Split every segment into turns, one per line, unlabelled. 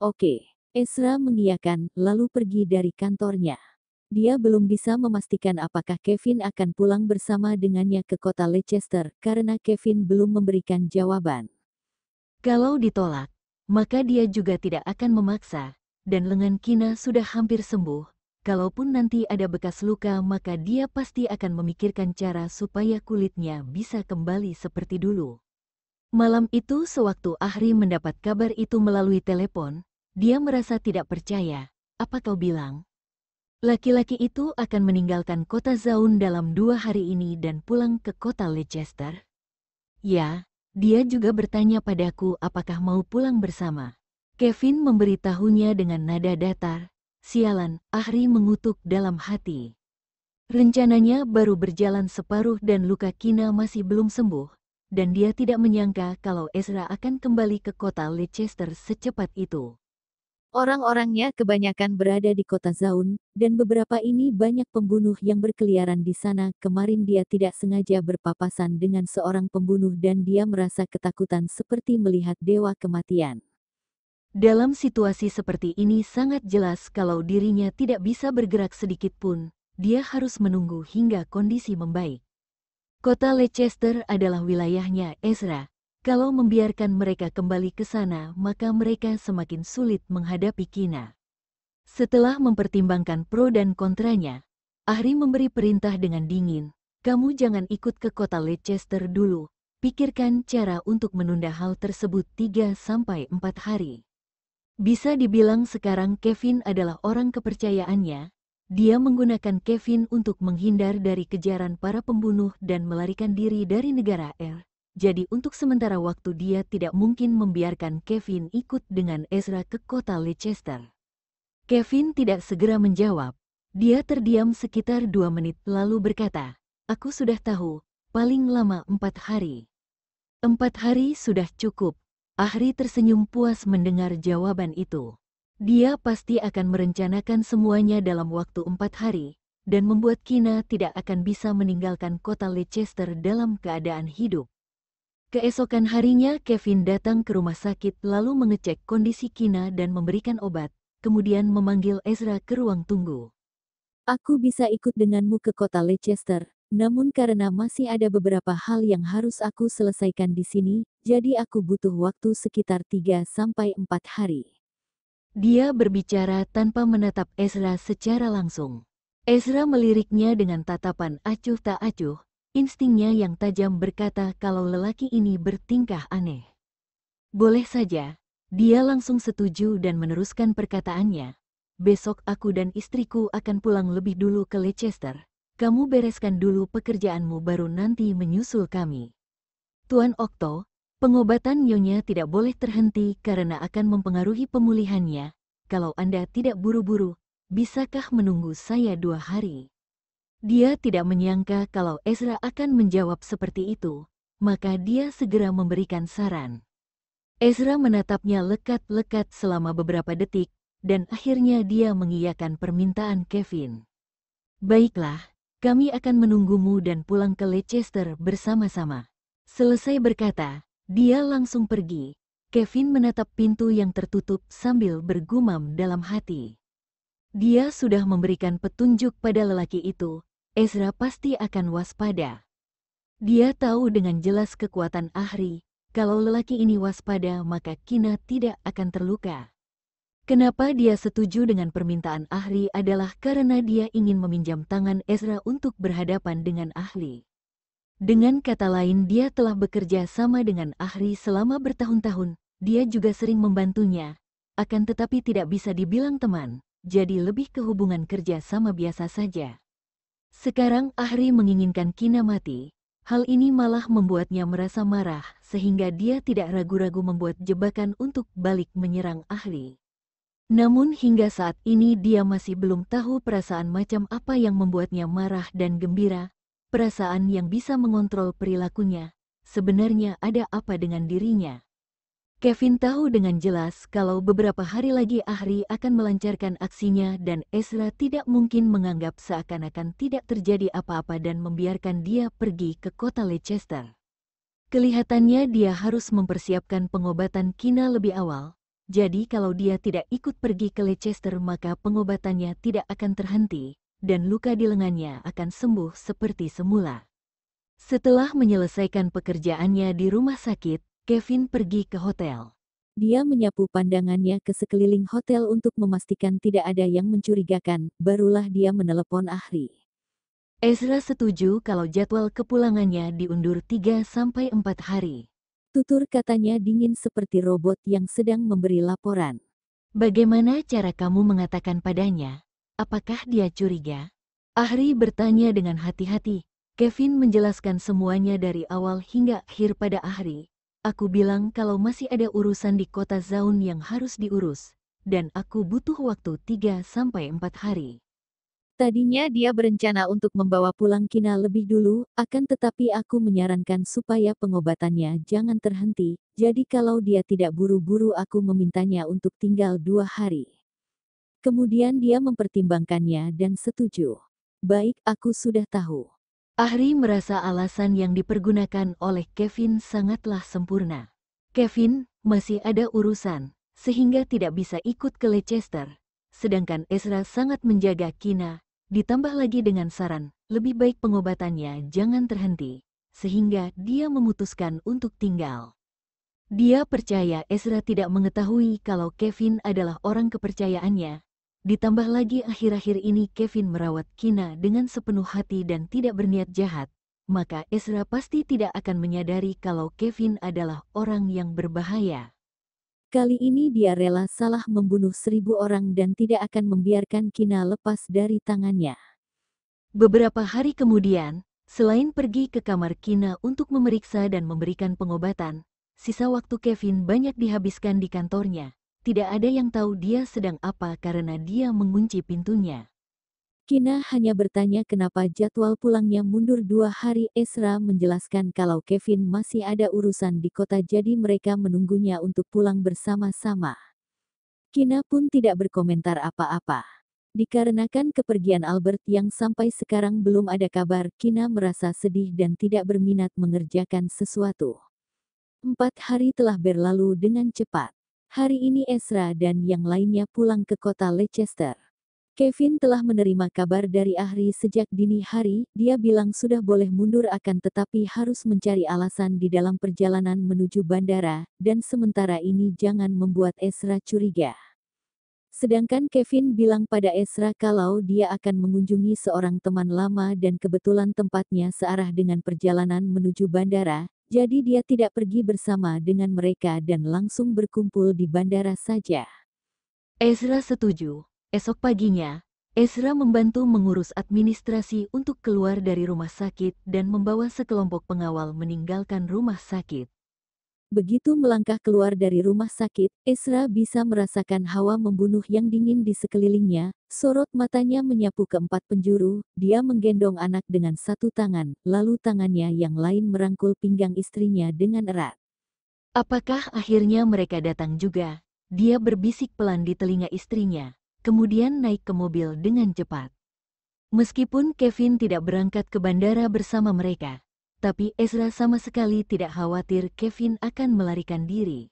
Oke. Ezra mengiyakan, lalu pergi dari kantornya. Dia belum bisa memastikan apakah Kevin akan pulang bersama dengannya ke kota Leicester karena Kevin belum memberikan jawaban.
Kalau ditolak, maka dia juga tidak akan memaksa, dan lengan Kina sudah hampir sembuh. Kalaupun nanti ada bekas luka maka dia pasti akan memikirkan cara supaya kulitnya bisa kembali seperti dulu. Malam itu sewaktu Ahri mendapat kabar itu melalui telepon, dia merasa tidak percaya. Apa kau bilang? Laki-laki itu akan meninggalkan kota Zaun dalam dua hari ini dan pulang ke kota Leicester? Ya, dia juga bertanya padaku apakah mau pulang bersama. Kevin memberitahunya dengan nada datar. Sialan, Ahri mengutuk dalam hati. Rencananya baru berjalan separuh dan luka Kina masih belum sembuh, dan dia tidak menyangka kalau Ezra akan kembali ke kota Leicester secepat itu.
Orang-orangnya kebanyakan berada di kota Zaun, dan beberapa ini banyak pembunuh yang berkeliaran di sana. Kemarin dia tidak sengaja berpapasan dengan seorang pembunuh dan dia merasa ketakutan seperti melihat dewa kematian.
Dalam situasi seperti ini sangat jelas kalau dirinya tidak bisa bergerak sedikit pun, dia harus menunggu hingga kondisi membaik. Kota Leicester adalah wilayahnya Ezra, kalau membiarkan mereka kembali ke sana, maka mereka semakin sulit menghadapi Kina. Setelah mempertimbangkan pro dan kontranya, Ahri memberi perintah dengan dingin, kamu jangan ikut ke kota Leicester dulu, pikirkan cara untuk menunda hal tersebut 3-4 hari. Bisa dibilang sekarang Kevin adalah orang kepercayaannya, dia menggunakan Kevin untuk menghindar dari kejaran para pembunuh dan melarikan diri dari negara R jadi untuk sementara waktu dia tidak mungkin membiarkan Kevin ikut dengan Ezra ke kota Leicester. Kevin tidak segera menjawab. Dia terdiam sekitar dua menit lalu berkata, Aku sudah tahu, paling lama empat hari. Empat hari sudah cukup. Ahri tersenyum puas mendengar jawaban itu. Dia pasti akan merencanakan semuanya dalam waktu empat hari, dan membuat Kina tidak akan bisa meninggalkan kota Leicester dalam keadaan hidup. Keesokan harinya Kevin datang ke rumah sakit lalu mengecek kondisi Kina dan memberikan obat, kemudian memanggil Ezra ke ruang tunggu.
Aku bisa ikut denganmu ke kota Leicester, namun karena masih ada beberapa hal yang harus aku selesaikan di sini, jadi aku butuh waktu sekitar 3-4 hari.
Dia berbicara tanpa menatap Ezra secara langsung. Ezra meliriknya dengan tatapan acuh tak acuh, Instingnya yang tajam berkata kalau lelaki ini bertingkah aneh. Boleh saja, dia langsung setuju dan meneruskan perkataannya. Besok aku dan istriku akan pulang lebih dulu ke Leicester. Kamu bereskan dulu pekerjaanmu baru nanti menyusul kami. Tuan Okto, pengobatan Nyonya tidak boleh terhenti karena akan mempengaruhi pemulihannya. Kalau Anda tidak buru-buru, bisakah menunggu saya dua hari? Dia tidak menyangka kalau Ezra akan menjawab seperti itu, maka dia segera memberikan saran. Ezra menatapnya lekat-lekat selama beberapa detik, dan akhirnya dia mengiyakan permintaan Kevin. Baiklah, kami akan menunggumu dan pulang ke Leicester bersama-sama. Selesai berkata, dia langsung pergi. Kevin menatap pintu yang tertutup sambil bergumam dalam hati. Dia sudah memberikan petunjuk pada lelaki itu, Ezra pasti akan waspada. Dia tahu dengan jelas kekuatan Ahri, kalau lelaki ini waspada maka Kina tidak akan terluka. Kenapa dia setuju dengan permintaan Ahri adalah karena dia ingin meminjam tangan Ezra untuk berhadapan dengan Ahli. Dengan kata lain dia telah bekerja sama dengan Ahri selama bertahun-tahun, dia juga sering membantunya, akan tetapi tidak bisa dibilang teman, jadi lebih ke hubungan kerja sama biasa saja. Sekarang Ahri menginginkan Kina mati. Hal ini malah membuatnya merasa marah, sehingga dia tidak ragu-ragu membuat jebakan untuk balik menyerang Ahri. Namun hingga saat ini dia masih belum tahu perasaan macam apa yang membuatnya marah dan gembira, perasaan yang bisa mengontrol perilakunya. Sebenarnya ada apa dengan dirinya? Kevin tahu dengan jelas kalau beberapa hari lagi Ahri akan melancarkan aksinya dan Ezra tidak mungkin menganggap seakan-akan tidak terjadi apa-apa dan membiarkan dia pergi ke kota Leicester. Kelihatannya dia harus mempersiapkan pengobatan Kina lebih awal, jadi kalau dia tidak ikut pergi ke Leicester maka pengobatannya tidak akan terhenti, dan luka di lengannya akan sembuh seperti semula. Setelah menyelesaikan pekerjaannya di rumah sakit, Kevin pergi ke hotel.
Dia menyapu pandangannya ke sekeliling hotel untuk memastikan tidak ada yang mencurigakan, barulah dia menelepon Ahri.
Ezra setuju kalau jadwal kepulangannya diundur 3-4 hari.
Tutur katanya dingin seperti robot yang sedang memberi laporan.
Bagaimana cara kamu mengatakan padanya? Apakah dia curiga? Ahri bertanya dengan hati-hati. Kevin menjelaskan semuanya dari awal hingga akhir pada Ahri. Aku bilang kalau masih ada urusan di kota Zaun yang harus diurus, dan aku butuh waktu 3-4 hari.
Tadinya dia berencana untuk membawa pulang Kina lebih dulu, akan tetapi aku menyarankan supaya pengobatannya jangan terhenti, jadi kalau dia tidak buru-buru aku memintanya untuk tinggal dua hari. Kemudian dia mempertimbangkannya dan setuju. Baik, aku sudah tahu.
Ahri merasa alasan yang dipergunakan oleh Kevin sangatlah sempurna. Kevin masih ada urusan, sehingga tidak bisa ikut ke Leicester. Sedangkan Ezra sangat menjaga Kina, Ditambah lagi dengan saran, lebih baik pengobatannya jangan terhenti, sehingga dia memutuskan untuk tinggal. Dia percaya Ezra tidak mengetahui kalau Kevin adalah orang kepercayaannya. Ditambah lagi akhir-akhir ini Kevin merawat Kina dengan sepenuh hati dan tidak berniat jahat, maka Ezra pasti tidak akan menyadari kalau Kevin adalah orang yang berbahaya.
Kali ini dia rela salah membunuh seribu orang dan tidak akan membiarkan Kina lepas dari tangannya.
Beberapa hari kemudian, selain pergi ke kamar Kina untuk memeriksa dan memberikan pengobatan, sisa waktu Kevin banyak dihabiskan di kantornya. Tidak ada yang tahu dia sedang apa karena dia mengunci pintunya.
Kina hanya bertanya kenapa jadwal pulangnya mundur dua hari. Esra menjelaskan kalau Kevin masih ada urusan di kota jadi mereka menunggunya untuk pulang bersama-sama. Kina pun tidak berkomentar apa-apa. Dikarenakan kepergian Albert yang sampai sekarang belum ada kabar, Kina merasa sedih dan tidak berminat mengerjakan sesuatu. Empat hari telah berlalu dengan cepat. Hari ini Esra dan yang lainnya pulang ke kota Leicester. Kevin telah menerima kabar dari Ahri sejak dini hari, dia bilang sudah boleh mundur akan tetapi harus mencari alasan di dalam perjalanan menuju bandara, dan sementara ini jangan membuat Esra curiga. Sedangkan Kevin bilang pada Esra kalau dia akan mengunjungi seorang teman lama dan kebetulan tempatnya searah dengan perjalanan menuju bandara, jadi dia tidak pergi bersama dengan mereka dan langsung berkumpul di bandara saja.
Ezra setuju. Esok paginya, Ezra membantu mengurus administrasi untuk keluar dari rumah sakit dan membawa sekelompok pengawal meninggalkan rumah sakit.
Begitu melangkah keluar dari rumah sakit, Ezra bisa merasakan hawa membunuh yang dingin di sekelilingnya, sorot matanya menyapu keempat penjuru, dia menggendong anak dengan satu tangan, lalu tangannya yang lain merangkul pinggang istrinya dengan erat.
Apakah akhirnya mereka datang juga? Dia berbisik pelan di telinga istrinya kemudian naik ke mobil dengan cepat. Meskipun Kevin tidak berangkat ke bandara bersama mereka, tapi Ezra sama sekali tidak khawatir Kevin akan melarikan diri.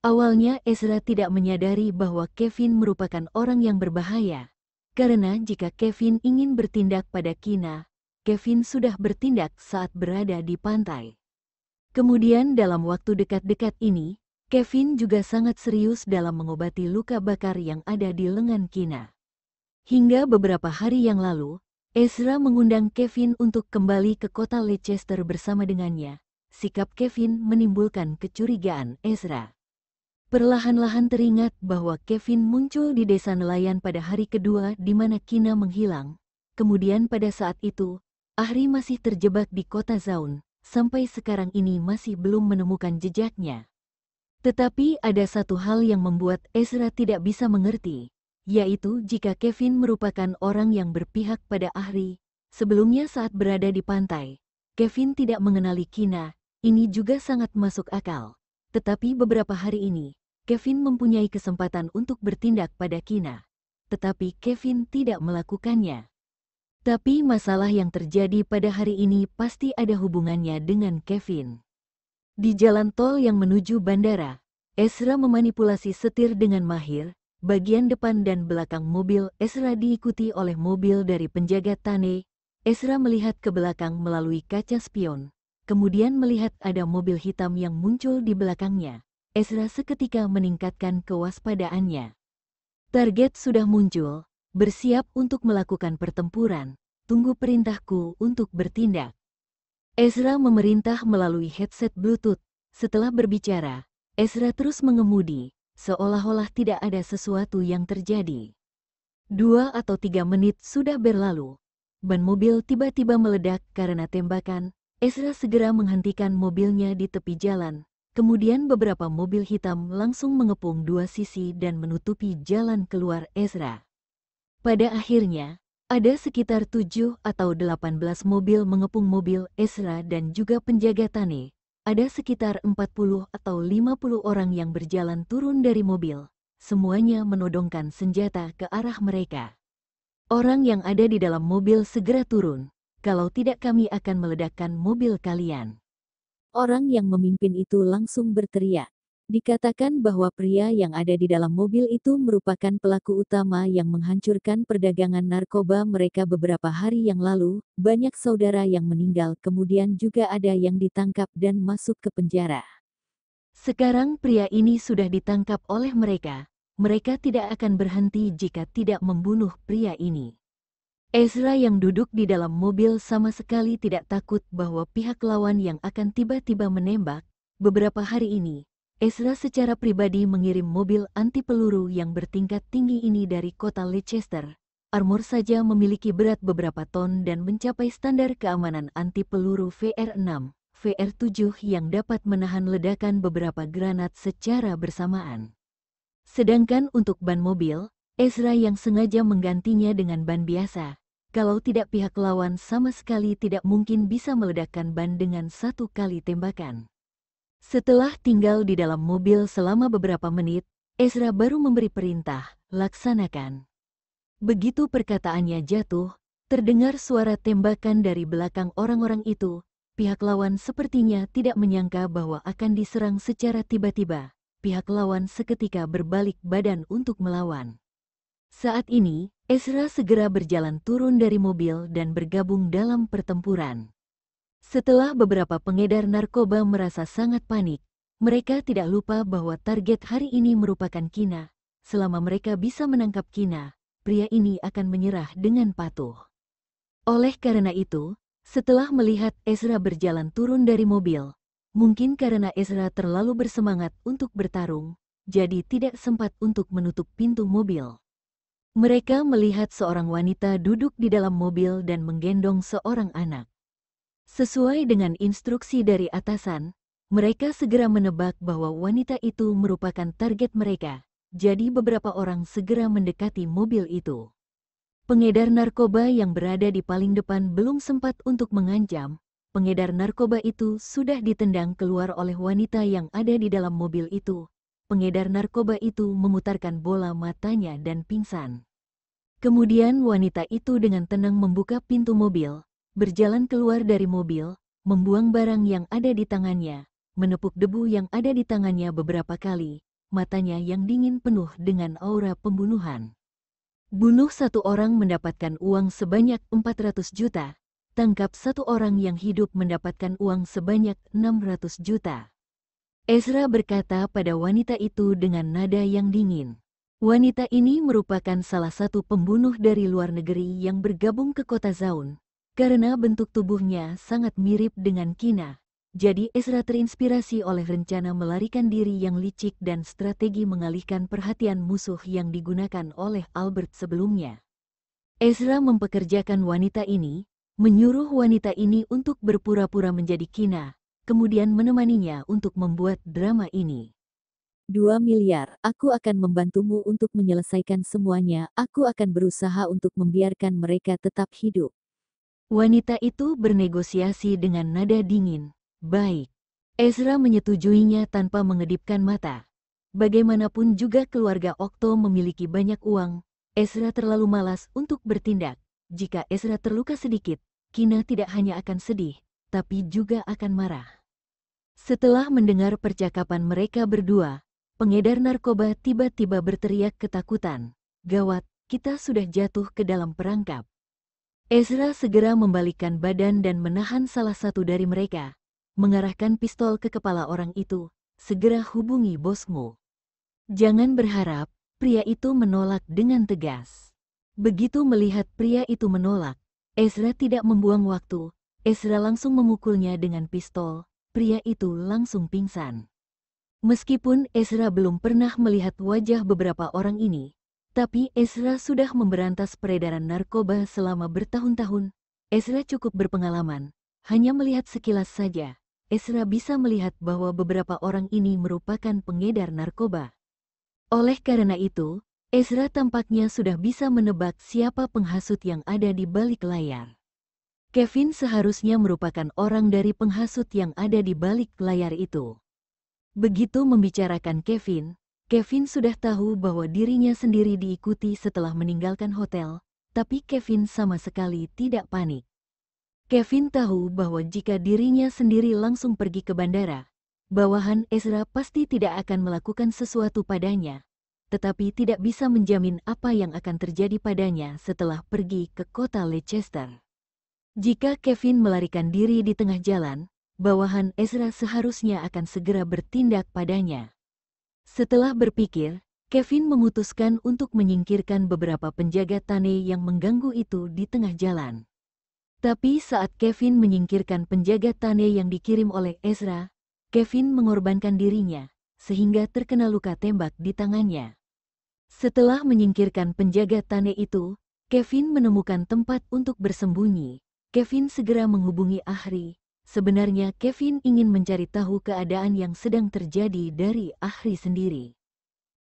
Awalnya Ezra tidak menyadari bahwa Kevin merupakan orang yang berbahaya, karena jika Kevin ingin bertindak pada Kina, Kevin sudah bertindak saat berada di pantai. Kemudian dalam waktu dekat-dekat ini, Kevin juga sangat serius dalam mengobati luka bakar yang ada di lengan Kina. Hingga beberapa hari yang lalu, Ezra mengundang Kevin untuk kembali ke kota Leicester bersama dengannya. Sikap Kevin menimbulkan kecurigaan Ezra. Perlahan-lahan teringat bahwa Kevin muncul di desa nelayan pada hari kedua di mana Kina menghilang. Kemudian pada saat itu, Ahri masih terjebak di kota Zaun, sampai sekarang ini masih belum menemukan jejaknya. Tetapi ada satu hal yang membuat Ezra tidak bisa mengerti, yaitu jika Kevin merupakan orang yang berpihak pada Ahri. Sebelumnya saat berada di pantai, Kevin tidak mengenali Kina, ini juga sangat masuk akal. Tetapi beberapa hari ini, Kevin mempunyai kesempatan untuk bertindak pada Kina. Tetapi Kevin tidak melakukannya. Tapi masalah yang terjadi pada hari ini pasti ada hubungannya dengan Kevin. Di jalan tol yang menuju bandara, Ezra memanipulasi setir dengan mahir, bagian depan dan belakang mobil Ezra diikuti oleh mobil dari penjaga Tane. Ezra melihat ke belakang melalui kaca spion, kemudian melihat ada mobil hitam yang muncul di belakangnya. Ezra seketika meningkatkan kewaspadaannya. Target sudah muncul, bersiap untuk melakukan pertempuran, tunggu perintahku untuk bertindak. Ezra memerintah melalui headset Bluetooth. Setelah berbicara, Ezra terus mengemudi, seolah-olah tidak ada sesuatu yang terjadi. Dua atau tiga menit sudah berlalu. Ban mobil tiba-tiba meledak karena tembakan. Ezra segera menghentikan mobilnya di tepi jalan, Kemudian beberapa mobil hitam langsung mengepung dua sisi dan menutupi jalan keluar Ezra. Pada akhirnya, ada sekitar tujuh atau delapan belas mobil mengepung mobil Ezra dan juga penjaga Tane. Ada sekitar empat puluh atau lima puluh orang yang berjalan turun dari mobil. Semuanya menodongkan senjata ke arah mereka. Orang yang ada di dalam mobil segera turun. Kalau tidak kami akan meledakkan mobil kalian.
Orang yang memimpin itu langsung berteriak. Dikatakan bahwa pria yang ada di dalam mobil itu merupakan pelaku utama yang menghancurkan perdagangan narkoba mereka beberapa hari yang lalu. Banyak saudara yang meninggal, kemudian juga ada yang ditangkap dan masuk ke penjara.
Sekarang pria ini sudah ditangkap oleh mereka. Mereka tidak akan berhenti jika tidak membunuh pria ini. Ezra yang duduk di dalam mobil sama sekali tidak takut bahwa pihak lawan yang akan tiba-tiba menembak. Beberapa hari ini, Ezra secara pribadi mengirim mobil anti peluru yang bertingkat tinggi ini dari kota Leicester. Armor saja memiliki berat beberapa ton dan mencapai standar keamanan anti peluru VR6, VR7 yang dapat menahan ledakan beberapa granat secara bersamaan. Sedangkan untuk ban mobil, Ezra yang sengaja menggantinya dengan ban biasa, kalau tidak pihak lawan sama sekali tidak mungkin bisa meledakkan ban dengan satu kali tembakan. Setelah tinggal di dalam mobil selama beberapa menit, Ezra baru memberi perintah, laksanakan. Begitu perkataannya jatuh, terdengar suara tembakan dari belakang orang-orang itu, pihak lawan sepertinya tidak menyangka bahwa akan diserang secara tiba-tiba. Pihak lawan seketika berbalik badan untuk melawan. Saat ini, Ezra segera berjalan turun dari mobil dan bergabung dalam pertempuran. Setelah beberapa pengedar narkoba merasa sangat panik, mereka tidak lupa bahwa target hari ini merupakan Kina. Selama mereka bisa menangkap Kina, pria ini akan menyerah dengan patuh. Oleh karena itu, setelah melihat Ezra berjalan turun dari mobil, mungkin karena Ezra terlalu bersemangat untuk bertarung, jadi tidak sempat untuk menutup pintu mobil. Mereka melihat seorang wanita duduk di dalam mobil dan menggendong seorang anak. Sesuai dengan instruksi dari atasan, mereka segera menebak bahwa wanita itu merupakan target mereka, jadi beberapa orang segera mendekati mobil itu. Pengedar narkoba yang berada di paling depan belum sempat untuk mengancam, pengedar narkoba itu sudah ditendang keluar oleh wanita yang ada di dalam mobil itu, pengedar narkoba itu memutarkan bola matanya dan pingsan. Kemudian wanita itu dengan tenang membuka pintu mobil, berjalan keluar dari mobil, membuang barang yang ada di tangannya, menepuk debu yang ada di tangannya beberapa kali, matanya yang dingin penuh dengan aura pembunuhan. Bunuh satu orang mendapatkan uang sebanyak 400 juta, tangkap satu orang yang hidup mendapatkan uang sebanyak 600 juta. Ezra berkata pada wanita itu dengan nada yang dingin. Wanita ini merupakan salah satu pembunuh dari luar negeri yang bergabung ke kota Zaun. Karena bentuk tubuhnya sangat mirip dengan Kina, jadi Ezra terinspirasi oleh rencana melarikan diri yang licik dan strategi mengalihkan perhatian musuh yang digunakan oleh Albert sebelumnya. Ezra mempekerjakan wanita ini, menyuruh wanita ini untuk berpura-pura menjadi Kina, kemudian menemaninya untuk membuat drama ini.
Dua miliar, aku akan membantumu untuk menyelesaikan semuanya, aku akan berusaha untuk membiarkan mereka tetap hidup.
Wanita itu bernegosiasi dengan nada dingin. Baik. Ezra menyetujuinya tanpa mengedipkan mata. Bagaimanapun juga keluarga Okto memiliki banyak uang, Ezra terlalu malas untuk bertindak. Jika Ezra terluka sedikit, Kina tidak hanya akan sedih, tapi juga akan marah. Setelah mendengar percakapan mereka berdua, pengedar narkoba tiba-tiba berteriak ketakutan. Gawat, kita sudah jatuh ke dalam perangkap. Ezra segera membalikkan badan dan menahan salah satu dari mereka, mengarahkan pistol ke kepala orang itu, segera hubungi bosmu. Jangan berharap, pria itu menolak dengan tegas. Begitu melihat pria itu menolak, Ezra tidak membuang waktu, Ezra langsung memukulnya dengan pistol, pria itu langsung pingsan. Meskipun Ezra belum pernah melihat wajah beberapa orang ini, tapi Ezra sudah memberantas peredaran narkoba selama bertahun-tahun. Ezra cukup berpengalaman, hanya melihat sekilas saja. Ezra bisa melihat bahwa beberapa orang ini merupakan pengedar narkoba. Oleh karena itu, Ezra tampaknya sudah bisa menebak siapa penghasut yang ada di balik layar. Kevin seharusnya merupakan orang dari penghasut yang ada di balik layar itu. Begitu membicarakan Kevin, Kevin sudah tahu bahwa dirinya sendiri diikuti setelah meninggalkan hotel, tapi Kevin sama sekali tidak panik. Kevin tahu bahwa jika dirinya sendiri langsung pergi ke bandara, bawahan Ezra pasti tidak akan melakukan sesuatu padanya, tetapi tidak bisa menjamin apa yang akan terjadi padanya setelah pergi ke kota Leicester. Jika Kevin melarikan diri di tengah jalan, bawahan Ezra seharusnya akan segera bertindak padanya. Setelah berpikir, Kevin memutuskan untuk menyingkirkan beberapa penjaga Tane yang mengganggu itu di tengah jalan. Tapi saat Kevin menyingkirkan penjaga Tane yang dikirim oleh Ezra, Kevin mengorbankan dirinya, sehingga terkena luka tembak di tangannya. Setelah menyingkirkan penjaga Tane itu, Kevin menemukan tempat untuk bersembunyi. Kevin segera menghubungi Ahri, Sebenarnya Kevin ingin mencari tahu keadaan yang sedang terjadi dari Ahri sendiri.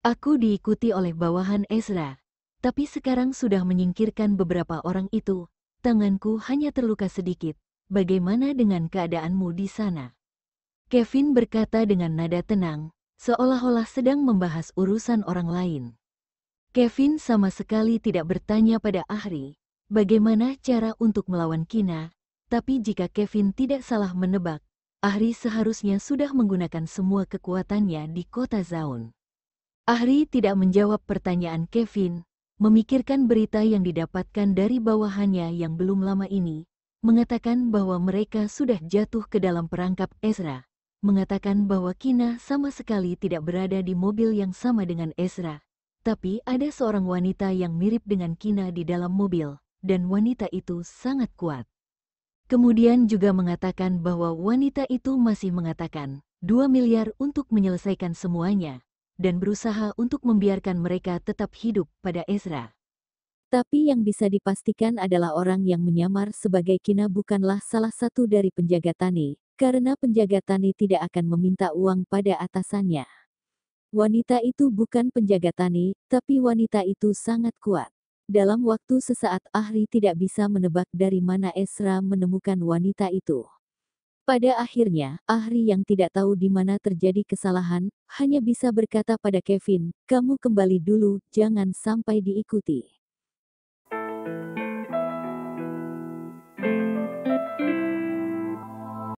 Aku diikuti oleh bawahan Ezra, tapi sekarang sudah menyingkirkan beberapa orang itu, tanganku hanya terluka sedikit. Bagaimana dengan keadaanmu di sana? Kevin berkata dengan nada tenang, seolah-olah sedang membahas urusan orang lain. Kevin sama sekali tidak bertanya pada Ahri, bagaimana cara untuk melawan Kina, tapi jika Kevin tidak salah menebak, Ahri seharusnya sudah menggunakan semua kekuatannya di kota Zaun. Ahri tidak menjawab pertanyaan Kevin, memikirkan berita yang didapatkan dari bawahannya yang belum lama ini, mengatakan bahwa mereka sudah jatuh ke dalam perangkap Ezra, mengatakan bahwa Kina sama sekali tidak berada di mobil yang sama dengan Ezra, tapi ada seorang wanita yang mirip dengan Kina di dalam mobil, dan wanita itu sangat kuat. Kemudian juga mengatakan bahwa wanita itu masih mengatakan 2 miliar untuk menyelesaikan semuanya, dan berusaha untuk membiarkan mereka tetap hidup pada Ezra.
Tapi yang bisa dipastikan adalah orang yang menyamar sebagai Kina bukanlah salah satu dari penjaga tani, karena penjaga tani tidak akan meminta uang pada atasannya. Wanita itu bukan penjaga tani, tapi wanita itu sangat kuat. Dalam waktu sesaat Ahri tidak bisa menebak dari mana Esra menemukan wanita itu. Pada akhirnya, Ahri yang tidak tahu di mana terjadi kesalahan, hanya bisa berkata pada Kevin, kamu kembali dulu, jangan sampai diikuti.